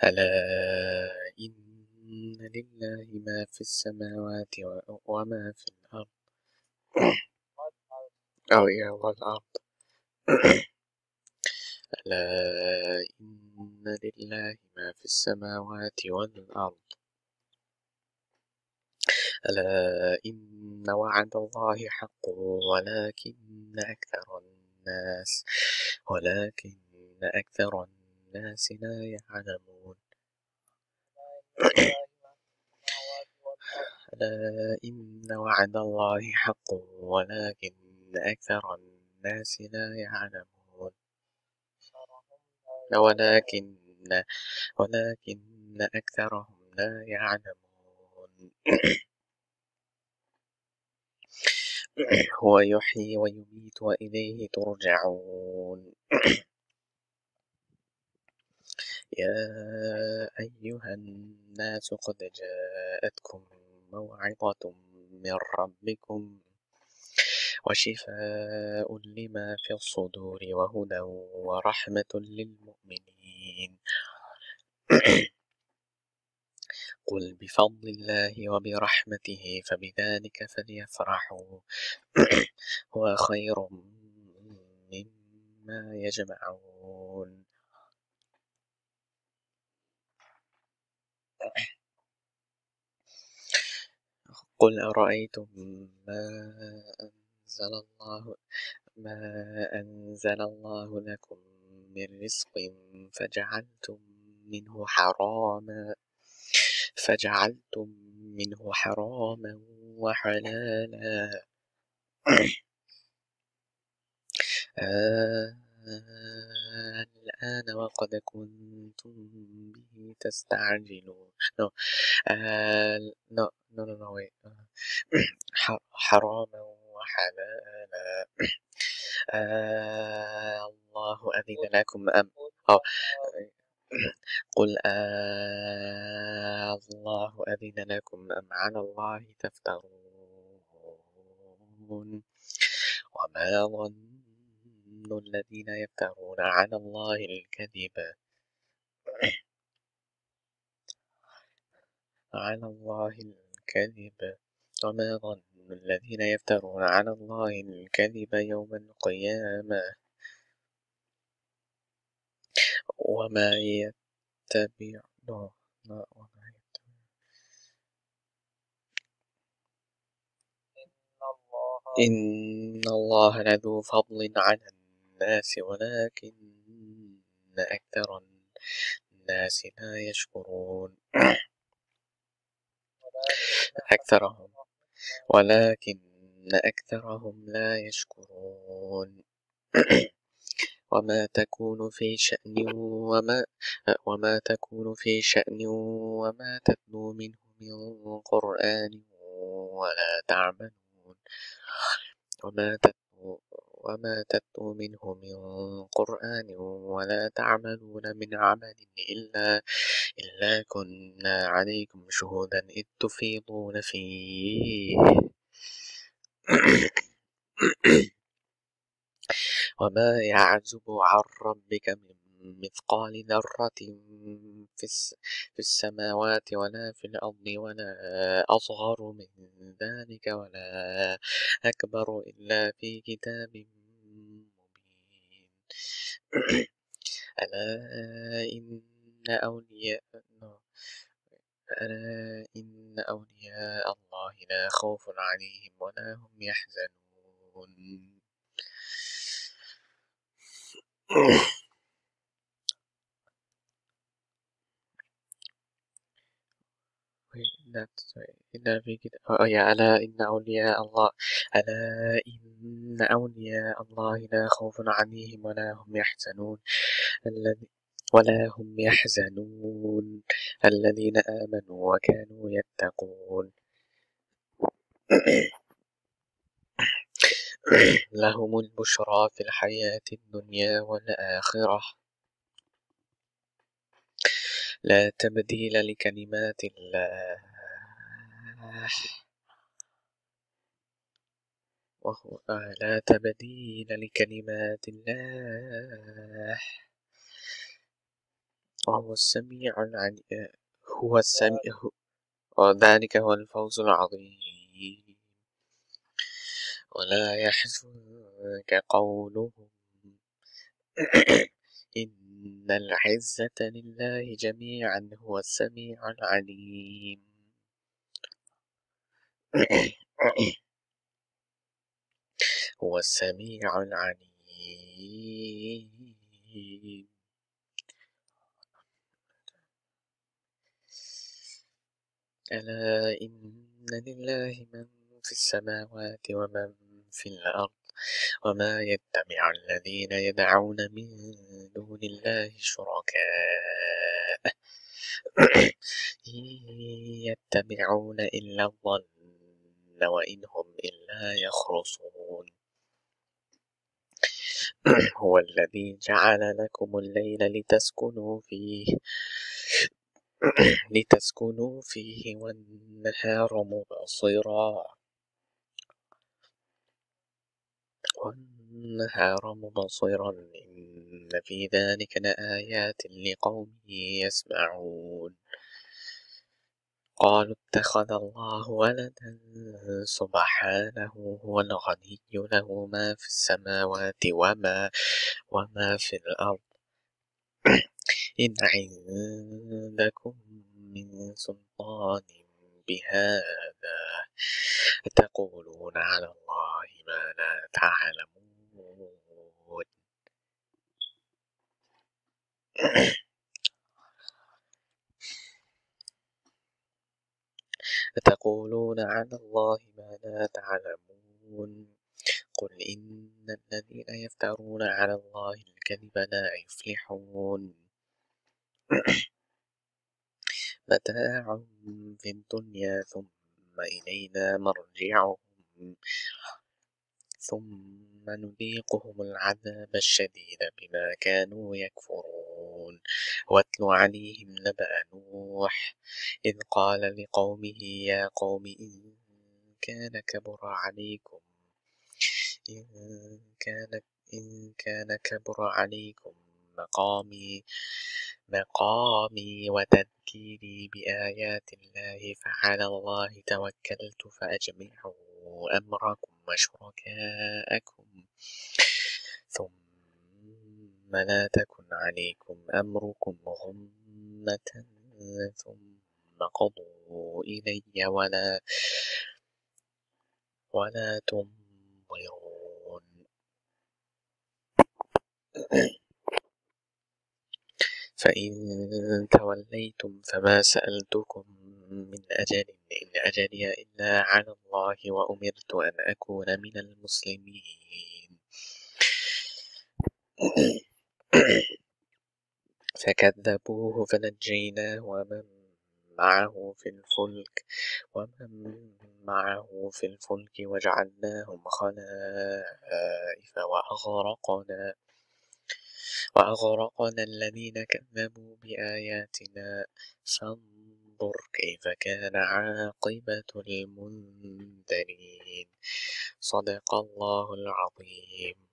ألا إن لله ما في السماوات وما في الأرض. أو يا والأرض. ألا إن لله ما في السماوات والأرض. ألا إن وعد الله حق ولكن أكثر الناس ولكن أكثر الناس لا يعلمون ألا إن وعد الله حق ولكن أكثر الناس لا يعلمون. ولكن ولكن أكثرهم لا يعلمون. هو يحيي ويميت وإليه ترجعون. يا أيها الناس قد جاءتكم موعظة من ربكم وشفاء لما في الصدور وهدى ورحمة للمؤمنين. قل بفضل الله وبرحمته فبذلك فليفرحوا. هو خير مما يجمعون. قل أرأيتم ما أنزل الله ما أنزل الله لكم من رزق فجعلتم منه حراما فجعلتم منه حراما وحلالا. آه. وقد كنتم به تستعجلون. No. آه no no no no wait. حراما وحلالا. آه الله أذن لكم أم. أو قل آه الله أذن لكم أم. على الله تفترون. وما ظن الذين يفترون على الله الكذب. على الله الكذب. وما ظن الذين يفترون على الله الكذب يوم القيامة. وما يتبع وما إن الله لذو فضل على الناس. ولكن أكثر الناس لا يشكرون. أكثرهم ولكن أكثرهم لا يشكرون. وما تكون في شأن وما وما تكون في شأن وما تتلو منه من قرآن ولا تعملون. وما تتلو وما تتلو منه من قرآن ولا تعملون من عمل إلا إلا كنا عليكم شهودا إذ تفيضون فيه. وما يعزب عن ربك من مثقال ذرة في السماوات ولا في الأرض ولا أصغر من ذلك ولا أكبر إلا في كتاب مبين. ألا إن أولياء ألا إن أولياء الله لا خوف عليهم ولا هم يحزنون. إن في كتاب oh, يا ألا إن أولياء الله ألا إن أولياء الله لا خوف عليهم ولا هم يحزنون. الذي ولا هم يحزنون. الذين آمنوا وكانوا يتقون. لهم البشرى في الحياة الدنيا والآخرة. لا تبديل لكلمات الله. وهو لا تبديل لكلمات الله. وهو السميع العليم هو السميع وذلك هو الفوز العظيم. ولا يحزنك قولهم. إن العزة لله جميعا هو السميع العليم. هو السميع العليم ألا إن لله من في السماوات ومن في الأرض وما يتبع الذين يدعون من دون الله شركاء. يتبعون إلا الظن. وإن هم إلا يخرصون. هو الذي جعل لكم الليل لتسكنوا فيه. لتسكنوا فيه والنهار مبصرا. والنهار مبصرا. إن في ذلك لآيات لقوم يسمعون. قالوا اتخذ الله ولدا سبحانه هو الغني له ما في السماوات وما وما في الأرض. إن عندكم من سلطان بهذا تقولون على الله ما لا تعلمون. تقولون على الله ما لا تعلمون. قل إن الذين يفترون على الله الكذب لا يفلحون. متاع في الدنيا ثم إلينا مرجعهم. ثم نذيقهم العذاب الشديد بما كانوا يكفرون. واتل عليهم نبأ نوح إذ قال لقومه يا قوم إن كان كبر عليكم إن كان إن كان كبر عليكم مقامي مقامي وتذكيري بآيات الله فعلى الله توكلت فأجمعوا أمركم وشركاءكم ثم لا تكن عليكم أمركم غمة ثم قضوا إلي ولا ولا تنظرون. فإن توليتم فما سألتكم من أجل إن أجلي إلا على الله وأمرت أن أكون من المسلمين. فكذبوه فنجيناه ومن معه في الفلك ومن معه في الفلك وجعلناهم خلائف وأغرقنا وأغرقنا الذين كذبوا بآياتنا. فانظر كيف كان عاقبة المنذرين. صدق الله العظيم.